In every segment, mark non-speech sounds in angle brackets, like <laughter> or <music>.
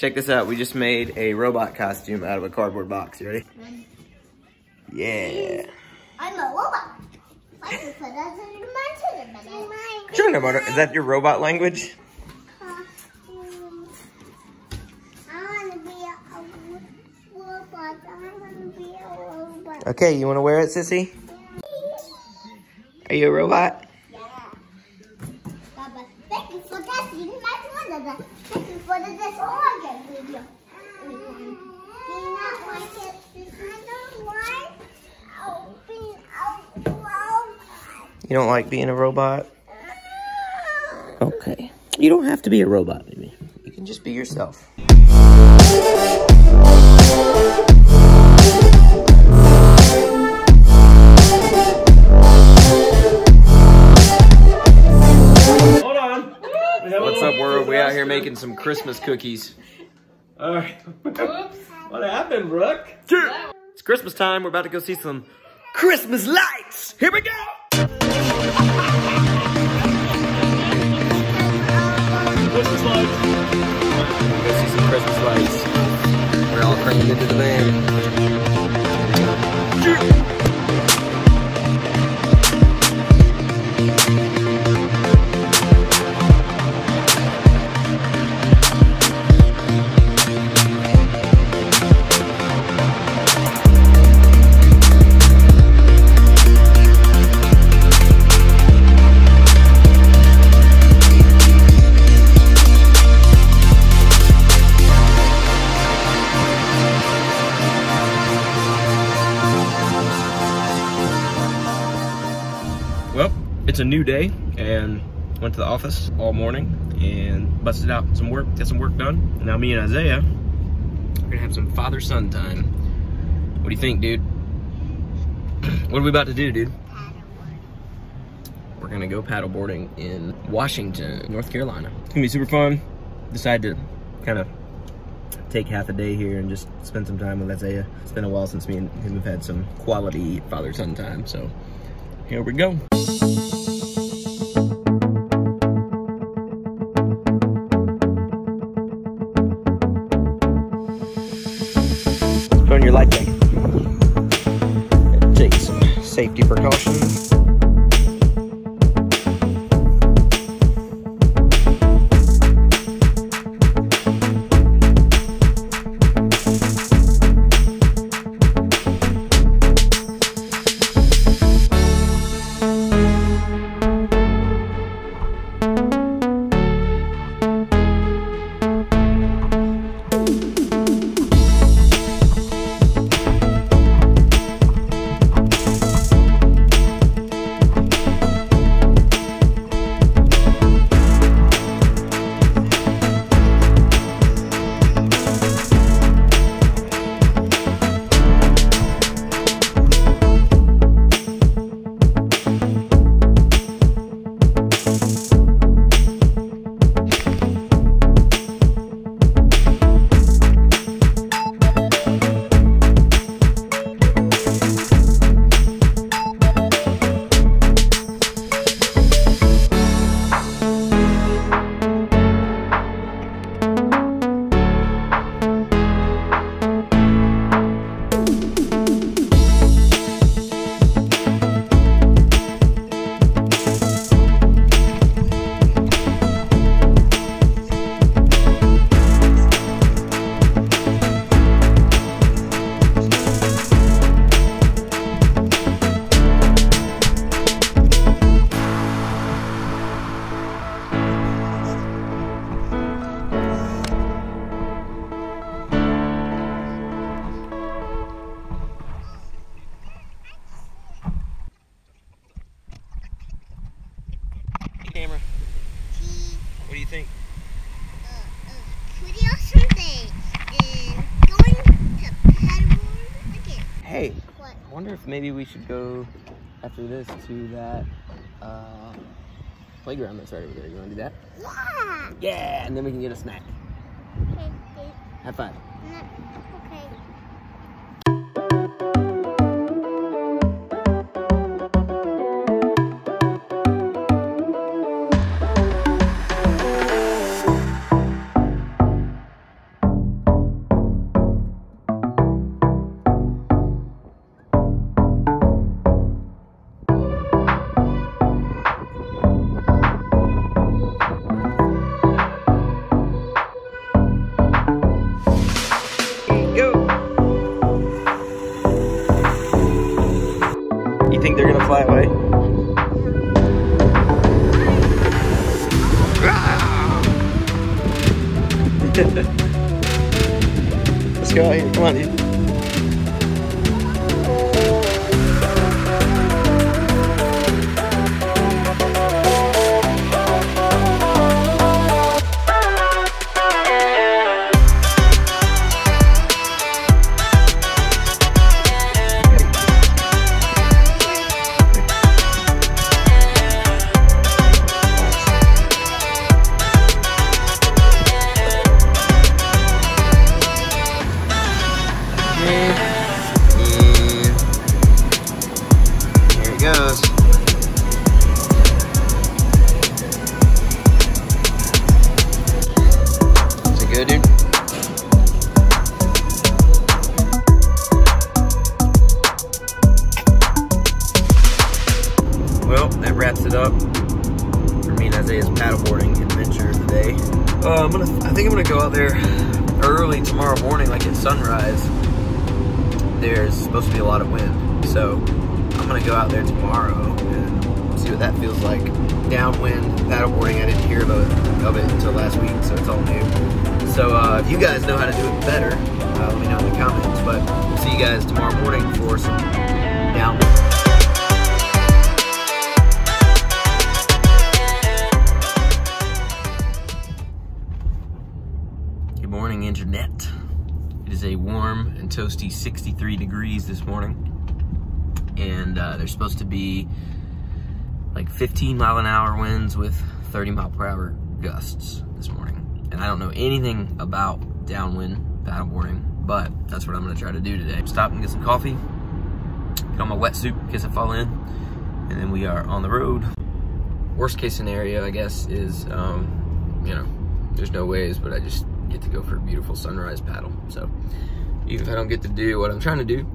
Check this out. We just made a robot costume out of a cardboard box. You ready? Yeah. I'm a robot. I can put that in the Sure, no matter. Is that your robot language? Costume. I want to be a robot. I want a robot. Okay, you want to wear it, sissy? Are you a robot? Yeah. Baba, thank you for that. You might want that. Thank you for the disorder video. Do you not like it? I don't like being a robot. You don't like being a robot? Okay. You don't have to be a robot, baby. You can just be yourself. Out here making some Christmas cookies. All right. <laughs> what happened, Brooke? It's Christmas time. We're about to go see some Christmas lights. Here we go. Christmas lights. Go see some Christmas lights. We're all crammed into the van. Well, it's a new day and went to the office all morning and busted out some work, got some work done. Now me and Isaiah are gonna have some father-son time. What do you think, dude? <clears throat> What are we about to do, dude? We're gonna go paddleboarding in Washington, North Carolina. It's gonna be super fun. Decided to kind of take half a day here and just spend some time with Isaiah. It's been a while since me and him have had some quality father-son time, so here we go. On your life jacket. Take some safety precautions. Wonder if maybe we should go after this to that uh, playground that's right over there. You want to do that? Yeah. Yeah, and then we can get a snack. Okay. Have fun. Okay. <laughs> Let's go out here. Come on, dude. Uh, I'm gonna, I think I'm gonna go out there early tomorrow morning, like at sunrise. There's supposed to be a lot of wind, so I'm gonna go out there tomorrow and see what that feels like. Downwind paddleboarding, I didn't hear about of it until last week, so it's all new. So uh, if you guys know how to do it better, uh, let me know in the comments. But we'll see you guys tomorrow morning for some downwind. Is a warm and toasty 63 degrees this morning. And uh, there's supposed to be like 15 mile an hour winds with 30 mile per hour gusts this morning. And I don't know anything about downwind paddleboarding, but that's what I'm gonna try to do today. Stop and get some coffee, get on my wetsuit in case I fall in, and then we are on the road. Worst case scenario, I guess, is, um, you know, there's no ways, but I just get to go for a beautiful sunrise paddle. So even if I don't get to do what I'm trying to do,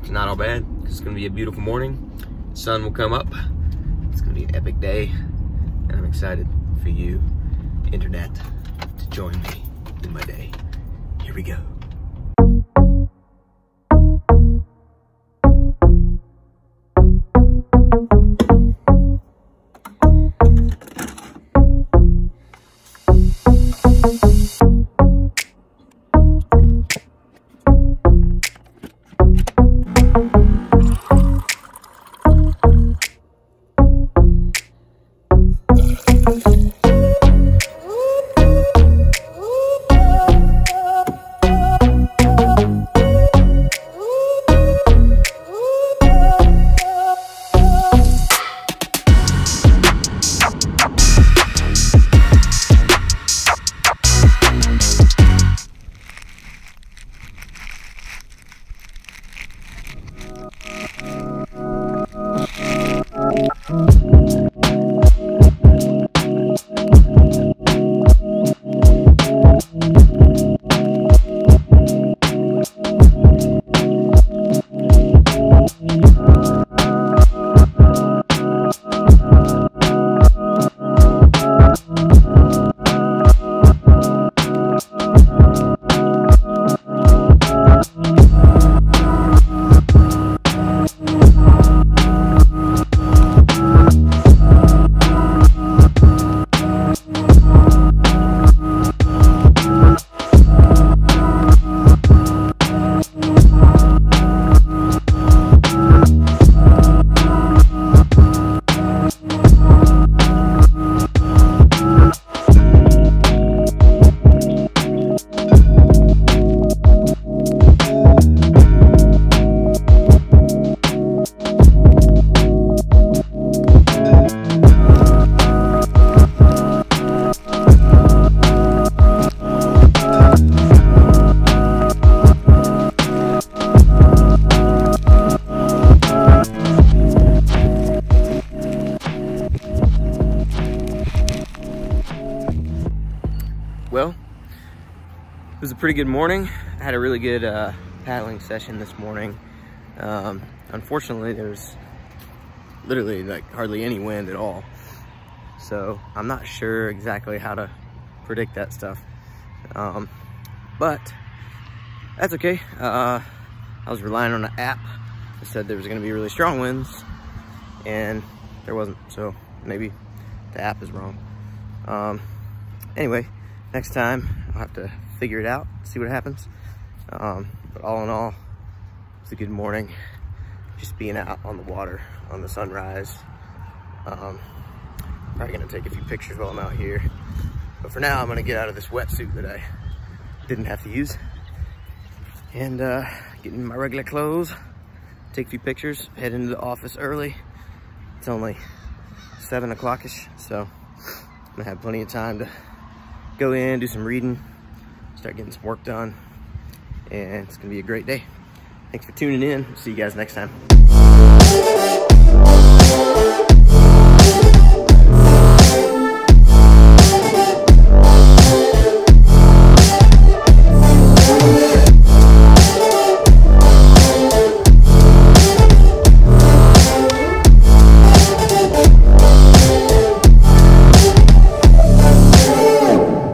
it's not all bad. It's gonna be a beautiful morning. Sun will come up. It's gonna be an epic day. And I'm excited for you, internet, to join me in my day. Here we go. Well, pretty good morning. I had a really good uh, paddling session this morning. Um, unfortunately, there's literally like hardly any wind at all. So I'm not sure exactly how to predict that stuff. Um, but that's okay. Uh, I was relying on an app that said there was gonna be really strong winds and there wasn't. So maybe the app is wrong. Um, anyway, next time I'll have to figure it out, see what happens. Um, but all in all, it's a good morning. Just being out on the water on the sunrise. Um, probably gonna take a few pictures while I'm out here. But for now, I'm gonna get out of this wetsuit that I didn't have to use. And uh, get in my regular clothes, take a few pictures, head into the office early. It's only seven o'clock-ish, so I'm gonna have plenty of time to go in, do some reading, start getting some work done, and it's gonna be a great day. Thanks for tuning in. See you guys next time.